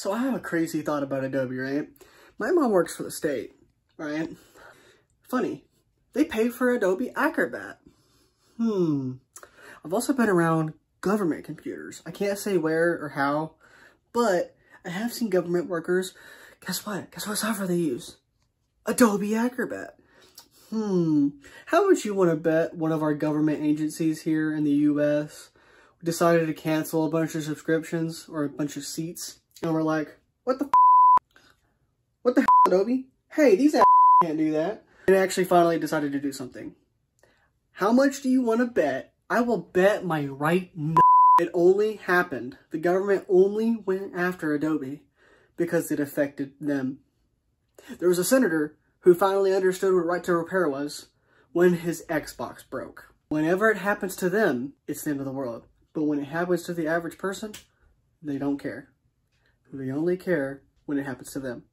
So I have a crazy thought about Adobe, right? My mom works for the state, right? Funny, they pay for Adobe Acrobat. Hmm. I've also been around government computers. I can't say where or how, but I have seen government workers. Guess what? Guess what software they use? Adobe Acrobat. Hmm. How would you want to bet one of our government agencies here in the U.S. decided to cancel a bunch of subscriptions or a bunch of seats? And we're like, what the What the Adobe? Hey, these can't do that. And actually finally decided to do something. How much do you want to bet? I will bet my right It only happened. The government only went after Adobe because it affected them. There was a senator who finally understood what right to repair was when his Xbox broke. Whenever it happens to them, it's the end of the world. But when it happens to the average person, they don't care. They only care when it happens to them.